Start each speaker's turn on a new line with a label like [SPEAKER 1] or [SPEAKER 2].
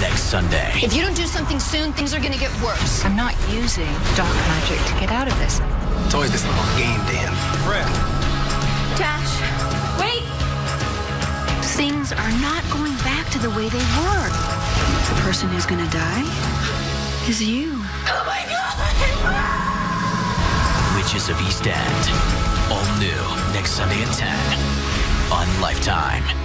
[SPEAKER 1] Next Sunday.
[SPEAKER 2] If you don't do something soon, things are gonna get worse.
[SPEAKER 3] I'm not using dark magic to get out of this.
[SPEAKER 4] It's always this little game, Dan.
[SPEAKER 5] Fred.
[SPEAKER 2] Dash. wait! Things are not going back to the way they were.
[SPEAKER 3] The person who's gonna die is you.
[SPEAKER 2] Oh my god!
[SPEAKER 1] Witches of East End. All new next Sunday at 10 on Lifetime.